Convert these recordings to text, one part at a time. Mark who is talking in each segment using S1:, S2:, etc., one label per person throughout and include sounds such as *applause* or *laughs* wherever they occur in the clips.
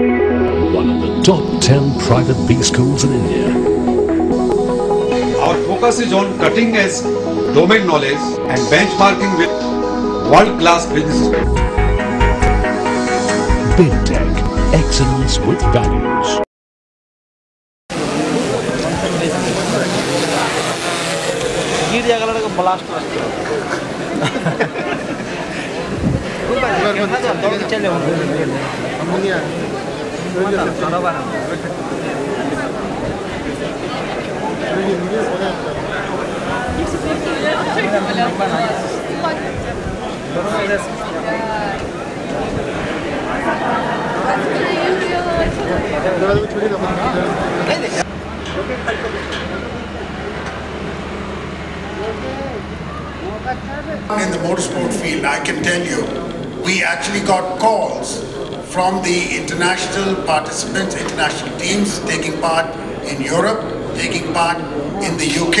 S1: One of the top 10 private B schools in India.
S2: Our focus is on cutting edge domain knowledge and benchmarking with world class businesses.
S1: Big Tech. Excellence with values.
S3: Gir ಜಾಗಲಾಗ blast *laughs*
S4: in the motorsport field, I can tell you, we actually got calls from the international participants, international teams taking part in Europe, taking part in the UK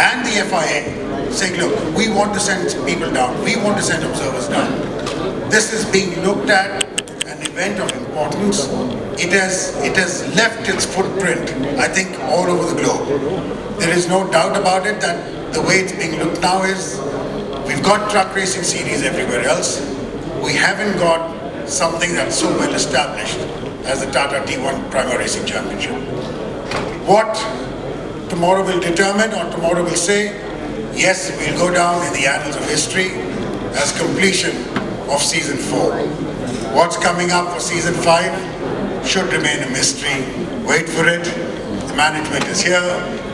S4: and the FIA, saying, look, we want to send people down, we want to send observers down. This is being looked at an event of importance. It has, it has left its footprint, I think, all over the globe. There is no doubt about it that the way it's being looked now is we've got truck racing series everywhere else. We haven't got something that's so well established as the Tata T1 Prima Racing Championship. What tomorrow will determine or tomorrow will say, yes, we'll go down in the annals of history as completion of season four. What's coming up for season five should remain a mystery. Wait for it. The management is here.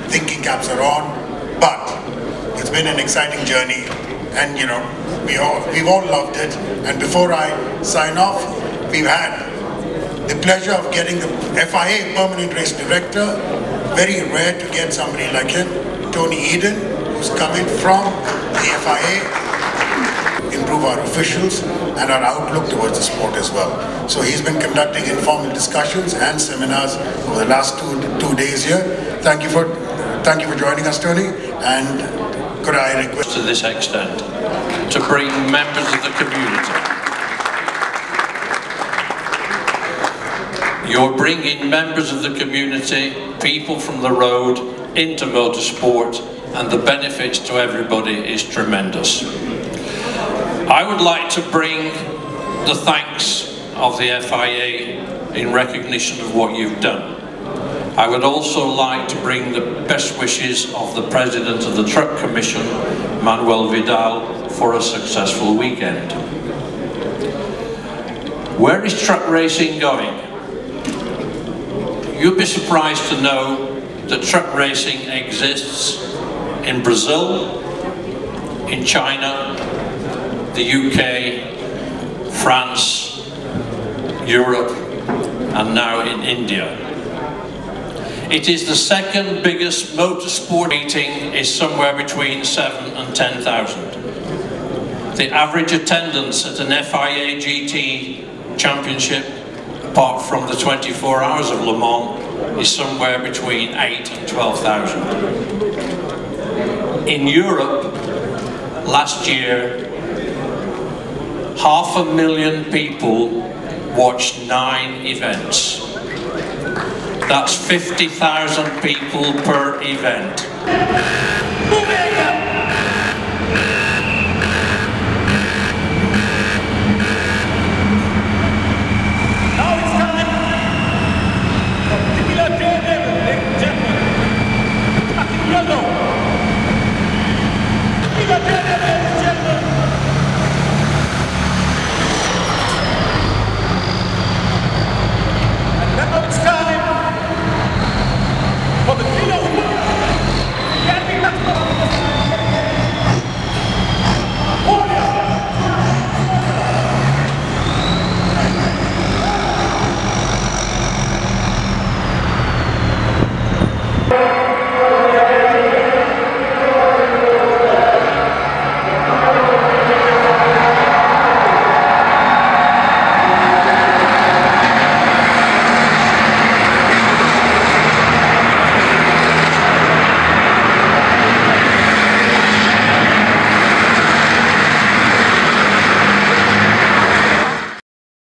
S4: Thinking caps are on. But it's been an exciting journey. And you know, we all, we've all loved it. And before I sign off, we've had the pleasure of getting the FIA Permanent Race Director. Very rare to get somebody like him. Tony Eden, who's coming from the FIA improve our officials and our outlook towards the sport as well. So he's been conducting informal discussions and seminars over the last two two days here. Thank you for thank you for joining us, Tony. And could I request
S5: to this extent to bring members of the community. You're bringing members of the community, people from the road, into motorsport, and the benefits to everybody is tremendous. I would like to bring the thanks of the FIA in recognition of what you've done. I would also like to bring the best wishes of the President of the Truck Commission, Manuel Vidal, for a successful weekend. Where is truck racing going? You'll be surprised to know that truck racing exists in Brazil, in China, the UK, France, Europe, and now in India. It is the second biggest motorsport meeting is somewhere between seven and 10,000. The average attendance at an FIA GT championship, apart from the 24 hours of Le Mans, is somewhere between 8 and 12,000. In Europe, last year, half a million people watched nine events. That's 50,000 people per event.